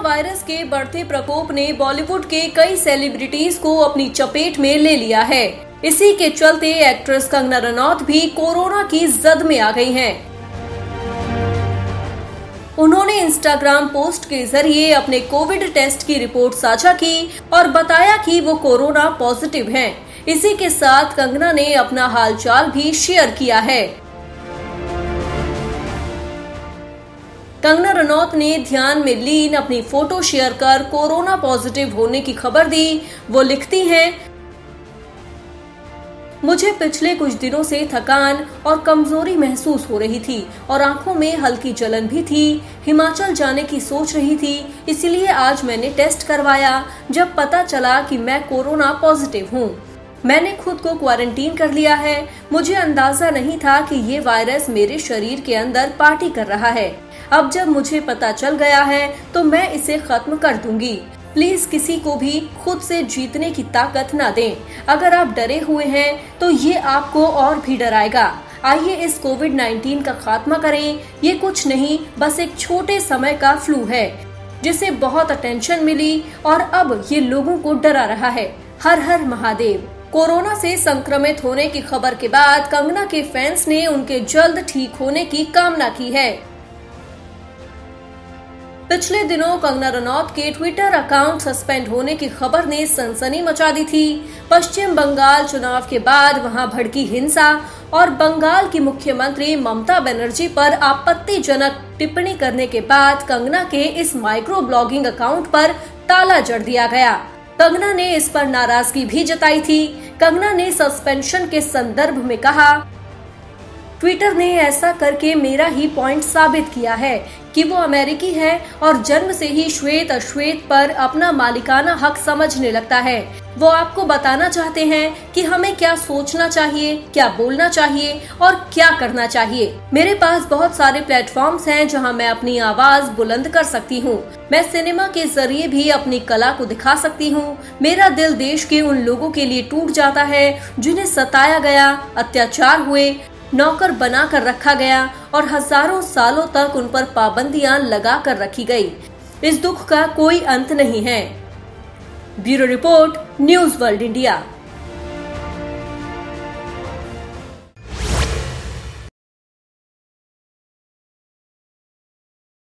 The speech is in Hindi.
वायरस के बढ़ते प्रकोप ने बॉलीवुड के कई सेलिब्रिटीज को अपनी चपेट में ले लिया है इसी के चलते एक्ट्रेस कंगना रनौत भी कोरोना की जद में आ गई हैं। उन्होंने इंस्टाग्राम पोस्ट के ज़रिए अपने कोविड टेस्ट की रिपोर्ट साझा की और बताया कि वो कोरोना पॉजिटिव हैं। इसी के साथ कंगना ने अपना हालचाल भी शेयर किया है कंगना रनौत ने ध्यान में लीन अपनी फ़ोटो शेयर कर कोरोना पॉजिटिव होने की खबर दी। वो लिखती हैं, मुझे पिछले कुछ दिनों से थकान और कमज़ोरी महसूस हो रही थी और आँखों में हल्की जलन भी थी। हिमाचल जाने की सोच रही थी, इसलिए आज मैंने टेस्ट करवाया। जब पता चला कि मैं कोरोना पॉजिटिव हूँ, मैंने खुद को क्वारंटीन कर लिया है। मुझे अंदाज़ा नहीं था कि ये वायरस मेरे शरीर के अंदर पार्टी कर रहा है। अब जब मुझे पता चल गया है तो मैं इसे खत्म कर दूँगी। प्लीज़ किसी को भी खुद से जीतने की ताकत न दें। अगर आप डरे हुए हैं तो ये आपको और भी डराएगा। आइए इस कोविड 19 का खात्मा करें। ये कुछ नहीं, बस एक छोटे समय का फ्लू है, जिसे बहुत अटेंशन मिली और अब ये लोगों को डरा रहा है। हर हर महादेव। कोरोना से संक्रमित होने की खबर के बाद कंगना के फैंस ने उनके जल्द ठीक होने की कामना की है। पिछले दिनों कंगना रनौत के ट्विटर अकाउंट सस्पेंड होने की खबर ने सनसनी मचा दी थी। पश्चिम बंगाल चुनाव के बाद वहाँ भड़की हिंसा और बंगाल की मुख्यमंत्री ममता बनर्जी पर आपत्तिजनक टिप्पणी करने के बाद कंगना के इस माइक्रो ब्लॉगिंग अकाउंट पर ताला जड़ दिया गया। कंगना ने इस पर नाराज़गी भी जताई थी। कंगना ने सस्पेंशन के संदर्भ में कहा ट्विटर ने ऐसा करके मेरा ही पॉइंट साबित किया है कि वो अमेरिकी है और जन्म से ही श्वेत अश्वेत पर अपना मालिकाना हक समझने लगता है वो आपको बताना चाहते हैं कि हमें क्या सोचना चाहिए, क्या बोलना चाहिए और क्या करना चाहिए मेरे पास बहुत सारे प्लेटफॉर्म्स हैं जहाँ मैं अपनी आवाज़ बुलंद कर सकती हूँ। मैं सिनेमा के ज़रिए भी अपनी कला को दिखा सकती हूँ। मेरा दिल देश के उन लोगों के लिए टूट जाता है जिन्हें सताया गया, अत्याचार हुए नौकर बना कर रखा गया और हज़ारों सालों तक उन पर पाबंदियाँ लगा कर रखी गई। इस दुख का कोई अंत नहीं है। Bureau report, news world India.